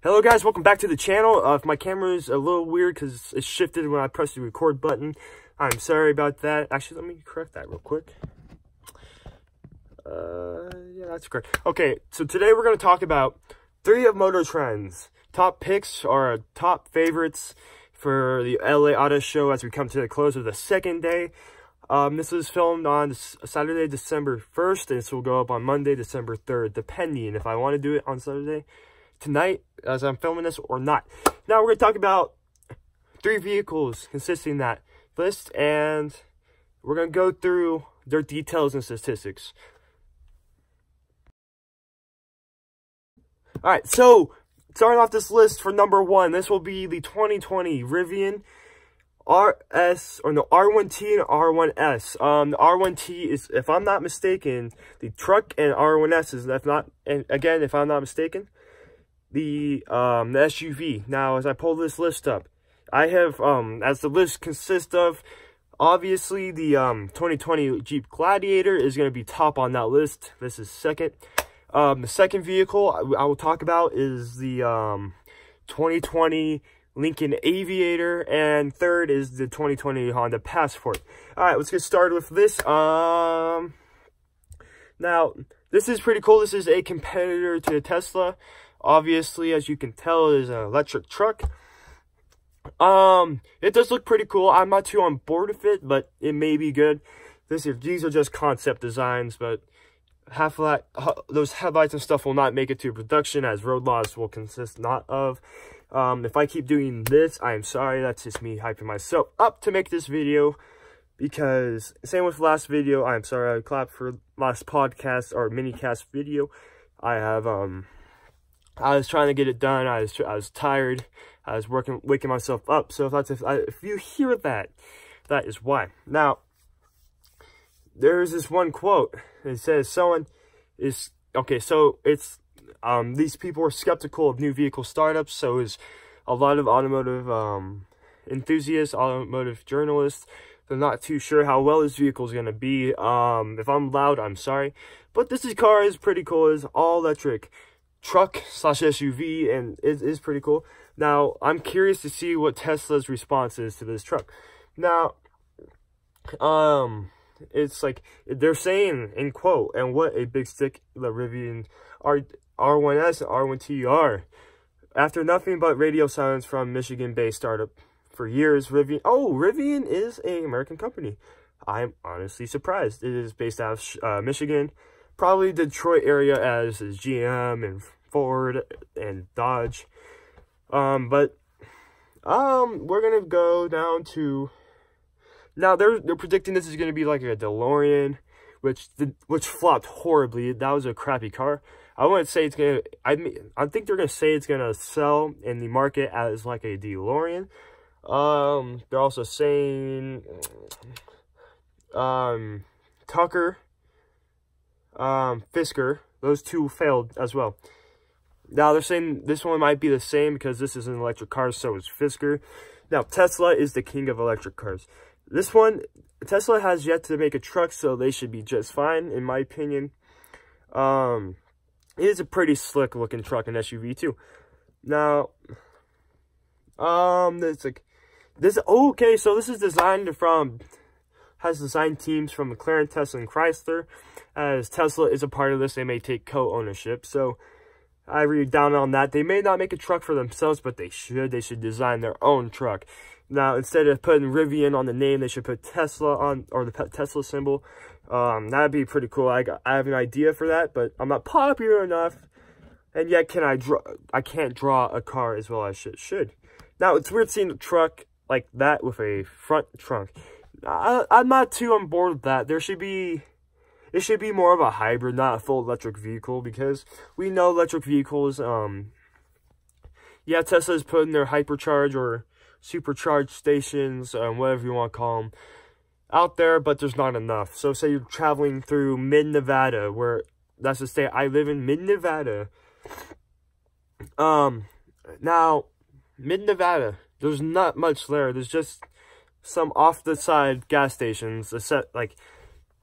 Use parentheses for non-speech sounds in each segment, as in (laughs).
Hello guys, welcome back to the channel. Uh, if my camera is a little weird because it shifted when I pressed the record button, I'm sorry about that. Actually, let me correct that real quick. Uh, yeah, that's correct. Okay, so today we're going to talk about three of Motor Trend's top picks or top favorites for the LA Auto Show as we come to the close of the second day. Um, this was filmed on Saturday, December 1st, and this will go up on Monday, December 3rd, depending if I want to do it on Saturday tonight as I'm filming this or not. Now we're going to talk about three vehicles consisting that list and we're going to go through their details and statistics. All right, so starting off this list for number one, this will be the 2020 Rivian RS or no R1T and R1S. Um, the R1T is, if I'm not mistaken, the truck and R1S is if not, and again, if I'm not mistaken, the um the SUV. Now, as I pull this list up, I have um as the list consists of obviously the um 2020 Jeep Gladiator is going to be top on that list. This is second. Um, the second vehicle I, I will talk about is the um 2020 Lincoln Aviator, and third is the 2020 Honda Passport. All right, let's get started with this. Um, now this is pretty cool. This is a competitor to the Tesla. Obviously, as you can tell, it is an electric truck. Um, it does look pretty cool. I'm not too on board with it, but it may be good. This is, these are just concept designs, but half light, those headlights and stuff will not make it to production as road laws will consist not of. Um, if I keep doing this, I am sorry. That's just me hyping myself up to make this video. Because, same with last video, I'm sorry I clapped for last podcast or mini cast video. I have, um, I was trying to get it done. I was I was tired. I was working, waking myself up. So if that's if, I, if you hear that, that is why. Now, there's this one quote. It says someone is okay. So it's um these people are skeptical of new vehicle startups. So is a lot of automotive um enthusiasts, automotive journalists. They're not too sure how well this vehicle is gonna be. Um, if I'm loud, I'm sorry. But this is car is pretty cool. It's all electric truck slash SUV and it is pretty cool. Now, I'm curious to see what Tesla's response is to this truck. Now, um, it's like, they're saying, in quote, and what a big stick the Rivian R, R1S and R1T are. After nothing but radio silence from Michigan-based startup for years, Rivian, oh, Rivian is a American company. I'm honestly surprised. It is based out of uh, Michigan probably Detroit area as is GM and Ford and Dodge. Um, but um, we're gonna go down to now. They're they're predicting this is gonna be like a DeLorean, which the, which flopped horribly. That was a crappy car. I wouldn't say it's gonna. I mean, I think they're gonna say it's gonna sell in the market as like a DeLorean. Um, they're also saying, um, Tucker um, Fisker, those two failed as well. Now, they're saying this one might be the same because this is an electric car, so is Fisker. Now, Tesla is the king of electric cars. This one, Tesla has yet to make a truck, so they should be just fine, in my opinion. Um, it is a pretty slick looking truck and SUV, too. Now, um, it's like, this, okay, so this is designed from has designed teams from McLaren, Tesla, and Chrysler. As Tesla is a part of this, they may take co-ownership. So I read down on that. They may not make a truck for themselves, but they should. They should design their own truck. Now, instead of putting Rivian on the name, they should put Tesla on, or the Tesla symbol. Um, that'd be pretty cool. I, got, I have an idea for that, but I'm not popular enough. And yet, can I draw? I can't draw a car as well as I should. should. Now, it's weird seeing a truck like that with a front trunk. I, I'm not too on board with that. There should be, it should be more of a hybrid, not a full electric vehicle, because we know electric vehicles, um, yeah, Tesla's putting their hypercharge or supercharged stations, um, whatever you want to call them, out there, but there's not enough. So say you're traveling through mid-Nevada, where that's the state I live in, mid-Nevada. Um, now, mid-Nevada, there's not much there. There's just some off the side gas stations, a set like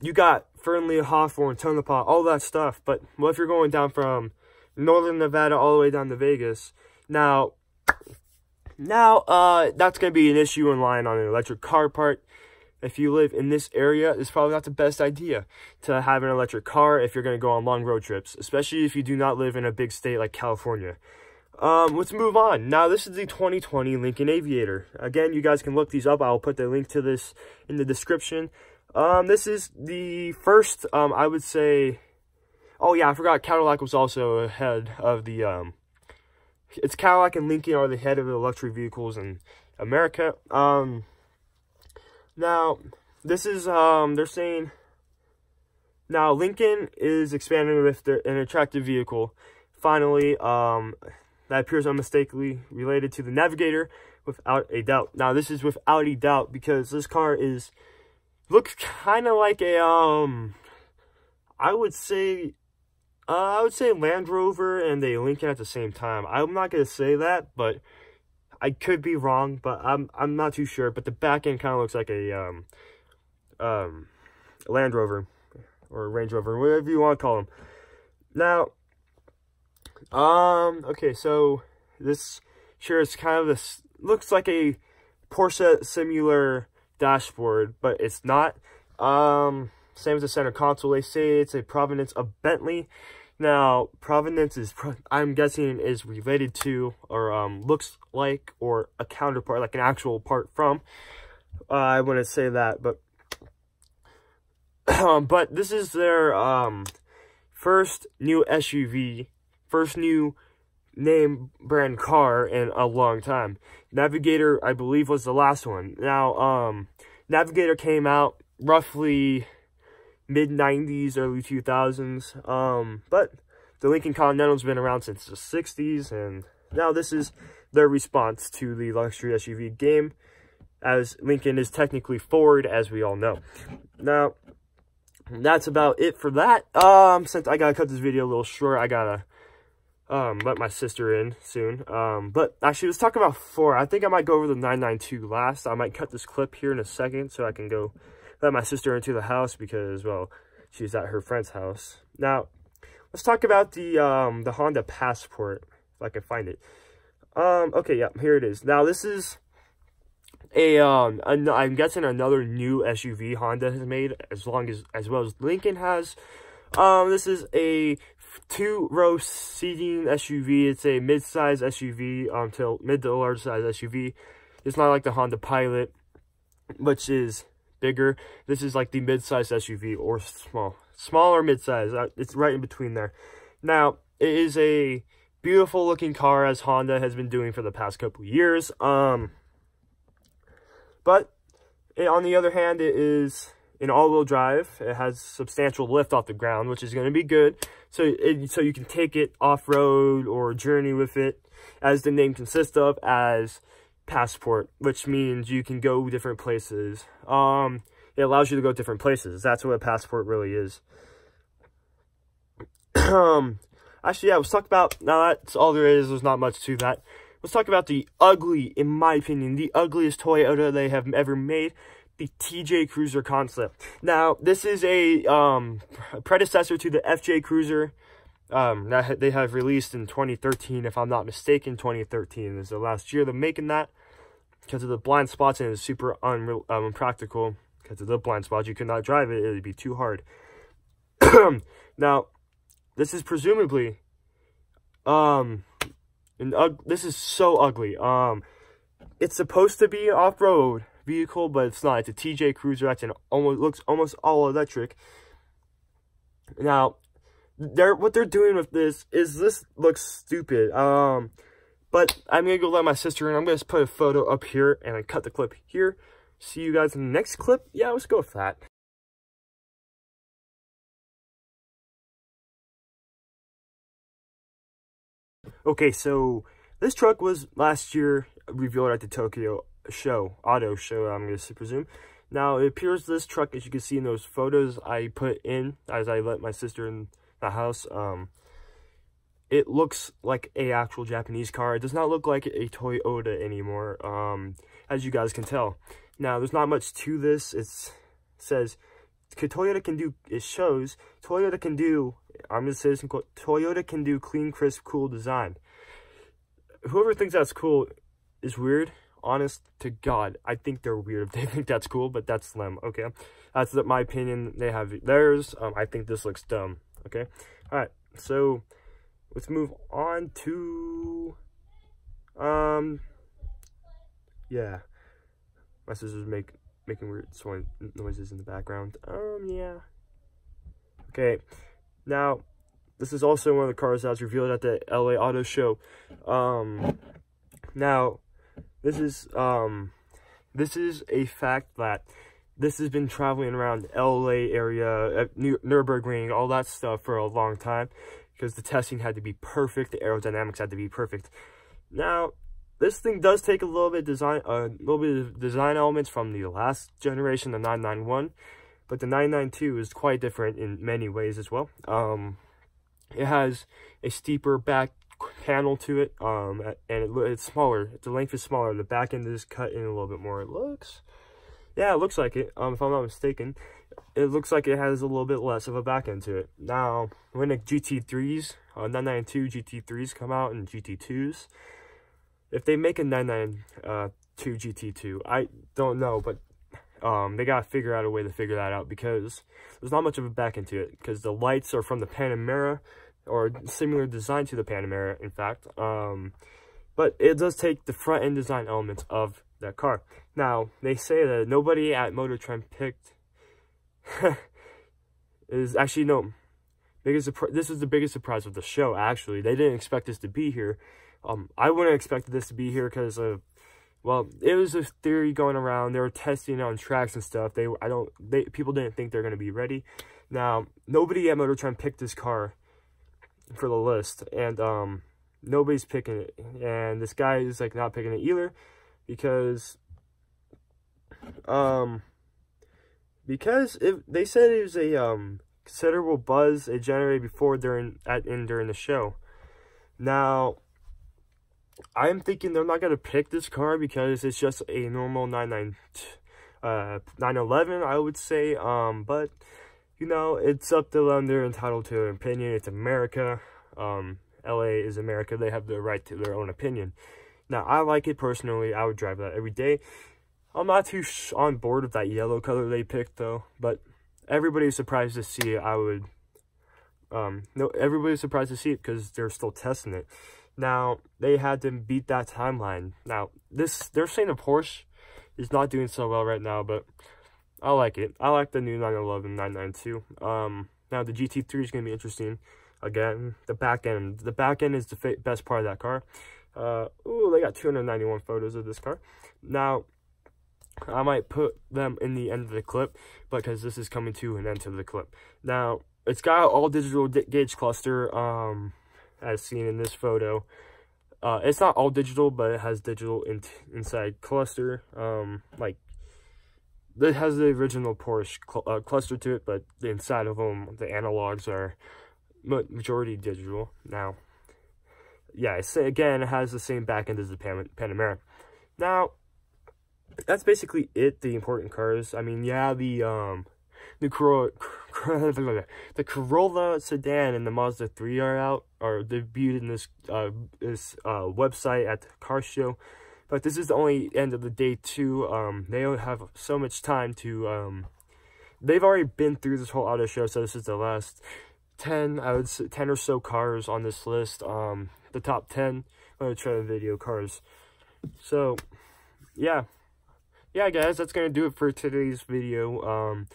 you got Fernley, Hawthorne, Tonopah, all that stuff. But what if you're going down from northern Nevada all the way down to Vegas? Now, now, uh, that's going to be an issue in line on an electric car part. If you live in this area, it's probably not the best idea to have an electric car if you're going to go on long road trips, especially if you do not live in a big state like California. Um, let's move on. Now, this is the 2020 Lincoln Aviator. Again, you guys can look these up. I'll put the link to this in the description. Um, this is the first, um, I would say, oh yeah, I forgot Cadillac was also ahead of the, um, it's Cadillac and Lincoln are the head of the luxury vehicles in America. Um, now, this is, um, they're saying, now Lincoln is expanding with their, an attractive vehicle. Finally, um, that appears unmistakably related to the Navigator without a doubt. Now, this is without a doubt because this car is, looks kind of like a, um, I would say, uh, I would say Land Rover and a Lincoln at the same time. I'm not going to say that, but I could be wrong, but I'm I'm not too sure. But the back end kind of looks like a um, um, Land Rover or Range Rover, whatever you want to call them. Now, um, okay, so this sure is kind of this looks like a Porsche similar dashboard, but it's not. Um, same as the center console. They say it's a provenance of Bentley. Now, provenance is, I'm guessing, is related to, or um, looks like, or a counterpart, like an actual part from. Uh, I wouldn't say that, but, (clears throat) um, but this is their um, first new SUV, first new name brand car in a long time. Navigator, I believe, was the last one. Now, um, Navigator came out roughly mid 90s, early 2000s. Um, but the Lincoln Continental's been around since the 60s, and now this is their response to the luxury SUV game, as Lincoln is technically Ford, as we all know. Now, that's about it for that. Um, since I gotta cut this video a little short, I gotta um, let my sister in soon. Um, but actually, let's talk about four. I think I might go over the 992 last. I might cut this clip here in a second so I can go let my sister into the house because, well, she's at her friend's house. Now, let's talk about the um, the Honda Passport, if I can find it. Um, okay, yeah, here it is. Now, this is a, um, an, I'm guessing another new SUV Honda has made, as long as, as well as Lincoln has. Um, this is a two-row seating SUV. It's a mid-size SUV, um, mid to large size SUV. It's not like the Honda Pilot, which is bigger. This is like the mid-size SUV or small. Small or mid-size. Uh, it's right in between there. Now, it is a beautiful looking car as Honda has been doing for the past couple years. Um, but it, on the other hand, it is an all-wheel drive. It has substantial lift off the ground, which is going to be good. So, it, so you can take it off-road or journey with it, as the name consists of, as passport, which means you can go different places. Um, it allows you to go different places. That's what a passport really is. (clears throat) um, actually, yeah, let's talk about, now that's all there is. There's not much to that. Let's talk about the ugly, in my opinion, the ugliest Toyota they have ever made. TJ Cruiser concept. Now, this is a um, predecessor to the FJ Cruiser um, that they have released in 2013, if I'm not mistaken. 2013 is the last year they're making that because of the blind spots and it's super um, impractical because of the blind spots. You could not drive it; it would be too hard. (clears throat) now, this is presumably, um, and this is so ugly. Um, it's supposed to be off-road vehicle, but it's not. It's a TJ Cruiser. That's an almost looks almost all electric. Now, they're what they're doing with this is this looks stupid. Um, but I'm gonna go let my sister in. I'm gonna put a photo up here and I cut the clip here. See you guys in the next clip. Yeah, let's go with that. Okay, so this truck was last year revealed at the Tokyo show, auto show, I'm going to presume. Now, it appears this truck, as you can see in those photos I put in as I let my sister in the house, um, it looks like a actual Japanese car. It does not look like a Toyota anymore, um, as you guys can tell. Now, there's not much to this. It's, it says, Toyota can do, it shows, Toyota can do, I'm going to say this in quote, Toyota can do clean, crisp, cool design. whoever thinks that's cool is weird. Honest to God, I think they're weird if they (laughs) think that's cool, but that's them, okay? That's my opinion. They have theirs. Um, I think this looks dumb, okay? All right, so let's move on to, um, yeah. My sister's make, making weird noises in the background. Um, yeah. Okay, now, this is also one of the cars that was revealed at the LA Auto Show. Um, now, this is um, this is a fact that this has been traveling around LA area, Nürburgring, all that stuff for a long time because the testing had to be perfect, the aerodynamics had to be perfect. Now, this thing does take a little bit design, a uh, little bit of design elements from the last generation, the 991, but the 992 is quite different in many ways as well. Um, it has a steeper back panel to it, um, and it, it's smaller. The length is smaller. The back end is cut in a little bit more. It looks, yeah, it looks like it. Um, if I'm not mistaken, it looks like it has a little bit less of a back end to it. Now, when the GT3s, uh, 992 GT3s come out and GT2s, if they make a 992 uh, GT2, I don't know, but um, they gotta figure out a way to figure that out because there's not much of a back into it because the lights are from the Panamera or similar design to the Panamera, in fact. Um, but it does take the front end design elements of that car. Now, they say that nobody at Motor Trend picked (laughs) is actually no. Biggest this is the biggest surprise of the show actually. They didn't expect this to be here. Um i wouldn't expect this to be here because of well it was a theory going around. They were testing on tracks and stuff. They i don't they people didn't think they're going to be ready. Now nobody at motor trend picked this car for the list and um nobody's picking it and this guy is like not picking it either because um because if they said it was a um considerable buzz it generated before during at in during the show. Now i'm thinking they're not going to pick this car because it's just a normal 99 uh 911 i would say um but you know, it's up to them. They're entitled to an opinion. It's America. Um, LA is America. They have the right to their own opinion. Now, I like it personally. I would drive that every day. I'm not too on board with that yellow color they picked, though. But everybody's surprised to see it. I would... Um, no, everybody's surprised to see it because they're still testing it. Now, they had to beat that timeline. Now, this... They're saying the Porsche is not doing so well right now, but I like it. I like the new 911 992. Um, now the GT3 is going to be interesting. Again, the back end. The back end is the best part of that car. Uh, ooh, they got 291 photos of this car. Now, I might put them in the end of the clip because this is coming to an end to the clip. Now, it's got all digital gauge cluster, um, as seen in this photo. Uh, it's not all digital, but it has digital in inside cluster, um, like it has the original Porsche cl uh, cluster to it, but the inside of them, the analogs are majority digital. Now, yeah, I say again, it has the same backend as the Pan Panamera. Now, that's basically it, the important cars. I mean, yeah, the, um, the Corolla, (laughs) the Corolla sedan and the Mazda 3 are out, are debuted in this, uh, this, uh, website at the car show. But this is the only end of the day two. Um, they don't have so much time to, um, they've already been through this whole auto show, so this is the last 10, I would say 10 or so cars on this list. Um, the top 10, I'm to try the video cars. So, yeah. Yeah, guys, that's to do it for today's video. Um,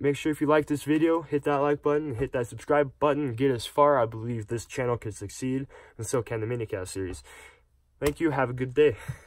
make sure if you like this video, hit that like button, hit that subscribe button, get as far. I believe this channel can succeed, and so can the minicast series. Thank you. Have a good day. (laughs)